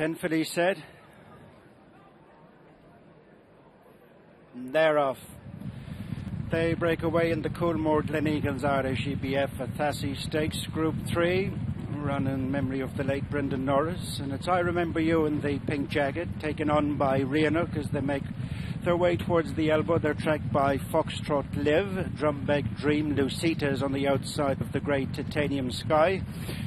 Ten fillies said. Off. They break away in the Coolmore Gleneagles Irish EBF Athasi Stakes Group 3, run in memory of the late Brendan Norris. And it's I Remember You in the pink jacket, taken on by Rianook as they make their way towards the elbow. They're tracked by Foxtrot Live, Drumbeg Dream, Lucita's on the outside of the grey titanium sky.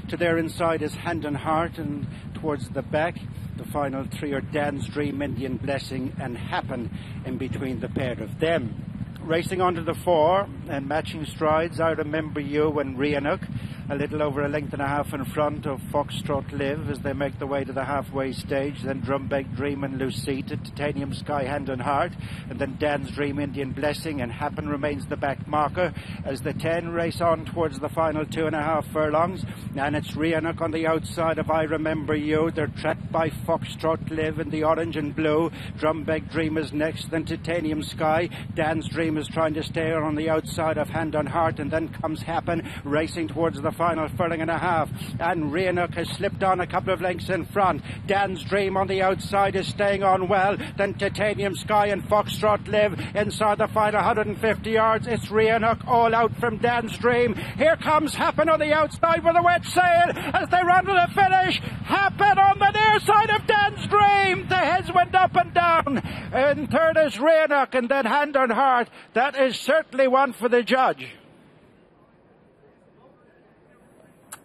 To their inside is Hand and Heart, and towards the back, the final three are Dan's Dream, Indian Blessing, and Happen in between the pair of them racing onto the four and matching strides. I remember you and Rianook a little over a length and a half in front of Foxtrot Live as they make their way to the halfway stage. Then Drumbeg Dream and Lucita, Titanium Sky Hand and Heart, and then Dan's Dream Indian Blessing and Happen remains the back marker as the ten race on towards the final two and a half furlongs. And it's Rianook on the outside of I Remember You. They're tracked by Foxtrot Live in the orange and blue. Drumbeg Dream is next, then Titanium Sky. Dan's Dream is trying to stay on the outside of Hand on Heart, and then comes Happen racing towards the final furlong and a half. And Rianook has slipped on a couple of lengths in front. Dan's Dream on the outside is staying on well. Then Titanium Sky and Foxtrot Live inside the final 150 yards. It's Rianook all out from Dan's Dream. Here comes Happen on the outside with a wet sail as they run to the finish. Happen on the near side of Dan's Dream. The heads went up and down. And third is Rianook and then Hand on Heart. That is certainly one for the judge.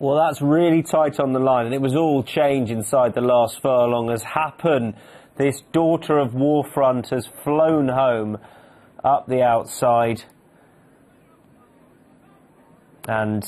Well, that's really tight on the line, and it was all change inside the last furlong as Happen, this daughter of War Front, has flown home up the outside. And